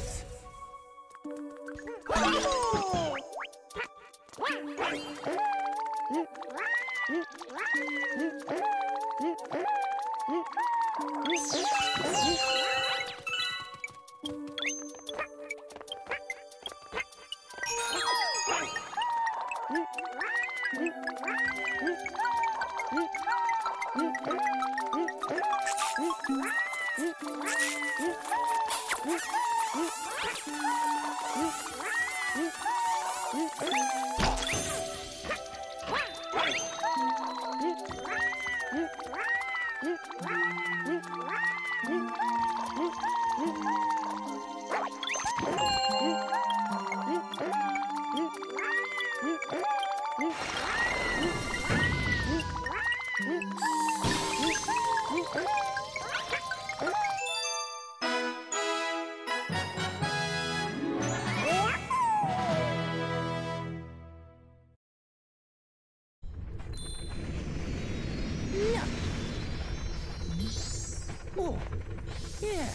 Yes! Mm-hmm. Mm-hmm. Oh, yeah.